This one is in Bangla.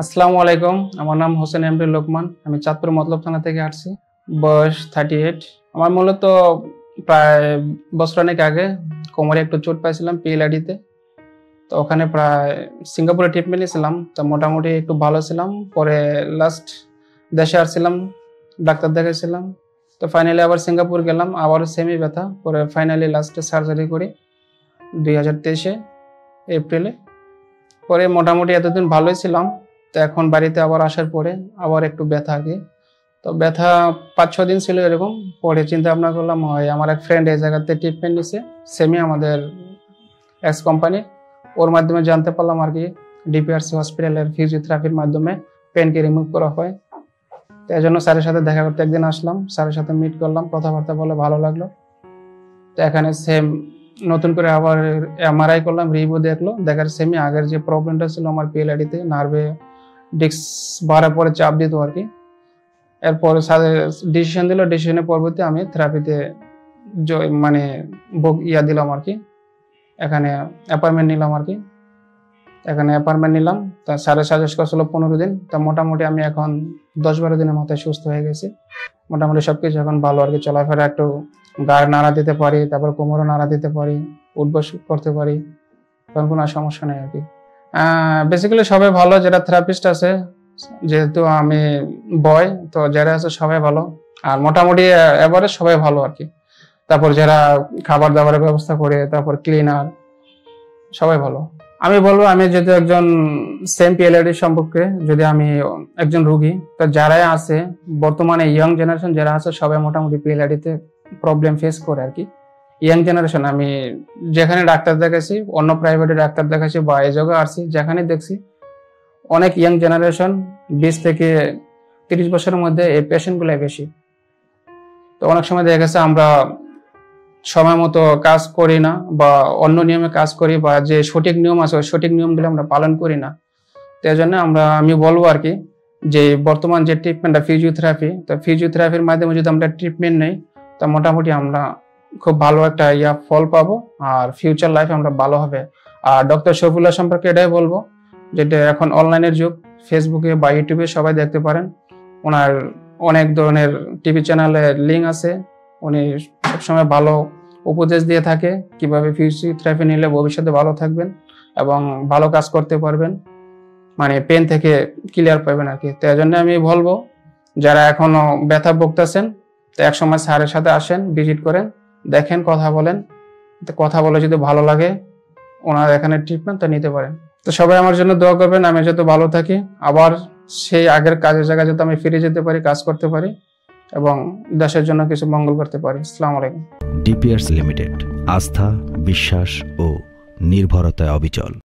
আসসালামু আলাইকুম। আমার নাম হোসেন এমরি লোকমান। আমি চাঁদপুর মতলব থানা থেকে আসছি। বয়স থার্টি এইট আমার মূলত প্রায় বছর অনেক আগে কোমরে একটু চোট পাইছিলাম পিএলআইডিতে। তো ওখানে প্রায় সিঙ্গাপুরে ট্রিটমেন্ট নিয়েছিলাম। তো মোটামুটি একটু ভালো ছিলাম। পরে লাস্ট দেশে আসছিলাম, ডাক্তার দেখাইছিলাম। তো ফাইনালি আবার সিঙ্গাপুর গেলাম। আবারও সেমি ব্যথা। পরে ফাইনালি লাস্টে সার্জারি করি দুই হাজার তেইশে এপ্রিলে। পরে মোটামুটি এতদিন ভালোই ছিলাম। তো এখন বাড়িতে আবার আসার পরে আবার একটু ব্যথা আগে। তো ব্যথা পাঁচ, ছ দিন ছিল এরকম। পরে চিন্তা ভাবনা করলাম, হয় আমার এক ফ্রেন্ড এই জায়গাতে ট্রিটমেন্ট নিছে সেমি আমাদের এক্স কোম্পানি ওর মাধ্যমে জানতে পারলাম আর কি ডিপিআরসি হসপিটালের ফিজিওথেরাপির মাধ্যমে পেনকে রিমুভ করা হয়। তো এই জন্য স্যারের সাথে দেখা করতে একদিন আসলাম স্যারের সাথে মিট করলাম, কথাবার্তা বলে ভালো লাগল। তো এখানে সেম নতুন করে আবার এমআরআই করলাম রিভিউ দেখল, দেখার সেমি আগের যে প্রবলেমটা ছিল আমার পিএলআইডিতে নার্ভে ডিস্ক বাড়ার পরে চাপ দিত আর কি। এরপর ডিসিশন দিল ডিসিশনের পরবর্তী আমি থেরাপিতে মানে ইয়া দিলাম আর কি। এখানে অ্যাপয়েন্টমেন্ট নিলাম আর কি। এখানে অ্যাপয়েন্টমেন্ট নিলাম, তা স্যারের সাজেস্ট করছিল পনেরো দিন। তা মোটামুটি আমি এখন দশ বারো দিনের মাথায় সুস্থ হয়ে গেছি। মোটামুটি সব কিছু এখন ভালো আর কি, চলাফেরা একটু গায়ে নাড়া দিতে পারি, তারপর কোমরও নাড়া দিতে পারি, উঠবস করতে পারি, তখন কোনো সমস্যা নেই আর কি। বেসিক্যালি সবাই ভালো, যারা থেরাপিস্ট আছে, যেহেতু আমি বয় তো যারা আছে সবাই ভালো। আর মোটামুটি এবারে সবাই ভালো আর কি। তারপর যারা খাবার দাবারের ব্যবস্থা করে, তারপর ক্লিনার সবাই ভালো। আমি বলব, আমি যেহেতু একজন সেম পিএলআইডি সম্পর্কে, যদি আমি একজন রুগী, তো যারাই আছে, বর্তমানে ইয়ং জেনারেশন যারা আছে, সবাই মোটামুটি পিএলআইডিতে প্রবলেম ফেস করে আর কি। ইয়াং জেনারেশন আমি যেখানে ডাক্তার দেখাইছি, অন্য প্রাইভেটে ডাক্তার দেখাইছি বা এই জায়গায় আসছি যেখানে দেখছি, অনেক ইয়াং জেনারেশন বিশ থেকে তিরিশ বছরের মধ্যে এই পেশেন্টগুলাই বেশি। তো অনেক সময় দেখা গেছে আমরা সময় মতো কাজ করি না বা অন্য নিয়মে কাজ করি বা যে সঠিক নিয়ম আছে, ওই সঠিক নিয়মগুলো আমরা পালন করি না। তো এই জন্য আমরা, আমি বলব আর কি, যে বর্তমান যে ট্রিটমেন্টটা ফিজিওথেরাপি তো ফিজিওথেরাপির মাধ্যমে যদি আমরা ট্রিটমেন্ট নেই, তা মোটামুটি আমরা খুব ভালো একটা ইয়া ফল পাবো আর ফিউচার লাইফ আমরা ভালো হবে। আর ডক্টর শফিউল্লাহ সম্পর্কে এটাই বলব যেটা এখন অনলাইনের যুগ। ফেসবুকে বা ইউটিউবে সবাই দেখতে পারেন। ওনার অনেক ধরনের টিভি চ্যানেলে লিঙ্ক আছে। উনি সবসময় ভালো উপদেশ দিয়ে থাকে। কীভাবে ফিজিওথেরাপি নিলে ভবিষ্যতে ভালো থাকবেন এবং ভালো কাজ করতে পারবেন। মানে পেন থেকে ক্লিয়ার পাবেন আর কি। তো এই জন্য আমি বলব, যারা এখনও ব্যথা ভুগতেছেন তো এক সময় স্যারের সাথে আসেন ভিজিট করেন। দেখেন, কথা বলেন। কথা বলে যদি ভালো লাগে, ওনার এখানে ট্রিটমেন্ট নিতে পারেন। তো সবাই আমার জন্য দোয়া করবেন, আমি যত ভালো থাকি। আবার সেই আগের কাজের জায়গায় যাতে আমি ফিরে যেতে পারি, কাজ করতে পারি, এবং দেশের জন্য কিছু মঙ্গল করতে পারি। আসসালামু আলাইকুম। ডিপিআরস লিমিটেড, আস্থা, বিশ্বাস ও নির্ভরতায় অবিচল।